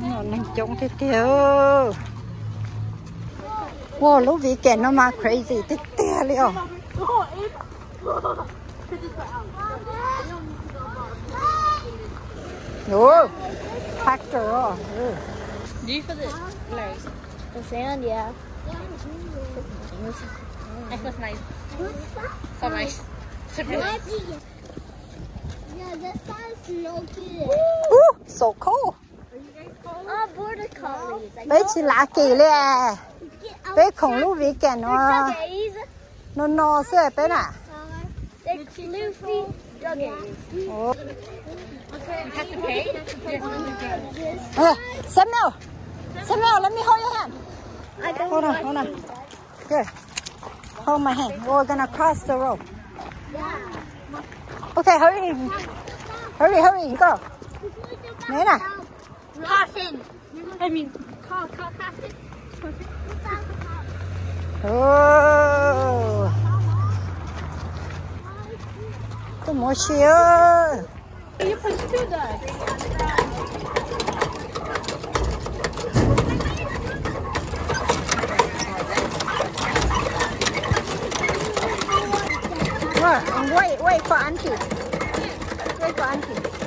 nó năng chống thế tiêu wow lúc vì kẻ nó mà crazy thế tiêu liệu rồi. Ừ. Do you the? The sand, yeah. That feels nice. So nice. So nice. Yeah, that sounds so good. Ooh, so cool. Bé chỉ lá kỳ lẹ à. Bé khổng lúc vì kẻ nó nó no sẽ bé nè. Samuel. Samuel, let me hold your hand. Hold on, hold on. Here. Hold my hand. We're gonna cross the road. Okay, hurry. Hurry, hurry, go. Nena. nè. I mean, call, call, coffin. Oh. Có một xíu. You push the. What? Wait, wait for auntie. Wait for auntie.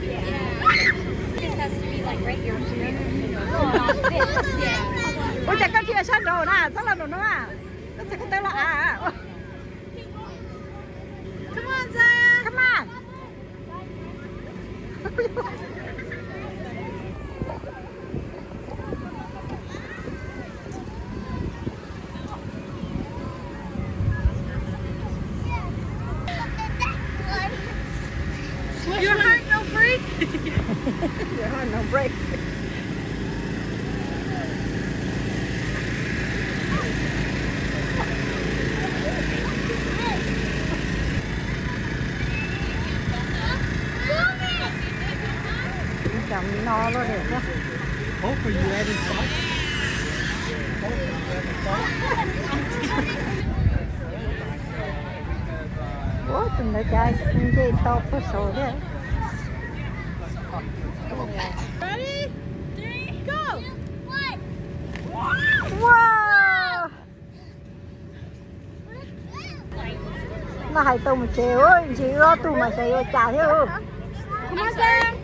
Here. Yeah. Ôi chắc có kia sát đồ nè, sao là đồ nó à? Nó sẽ có tên là à. Come on, Zaya. Come on. Your heart no break. Chồng no rồi được quá. Hopefully you added salt. Ủa, tụi nó chơi những cái to có sổ đấy. Ready? Three, go. Wow! Nó hay tụi mà chơi ơi, chị lo tụi mà chơi ơi, chả thiếu. Come on, Sam.